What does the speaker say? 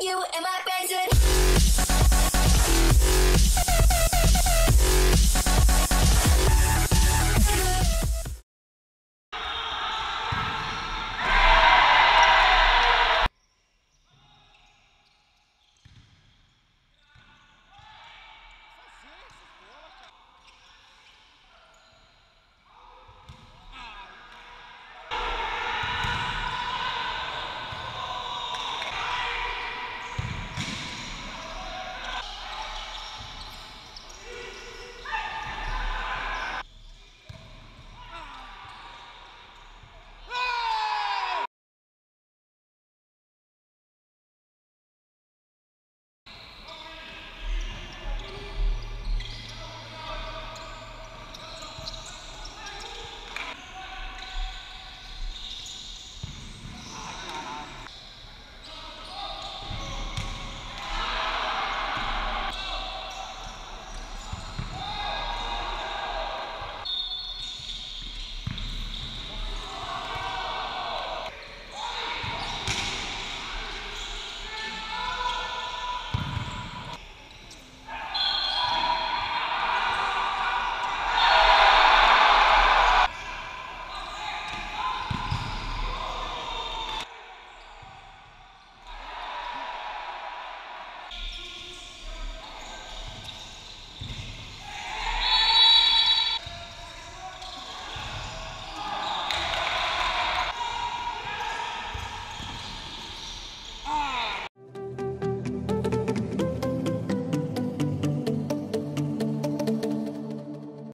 You and my friends would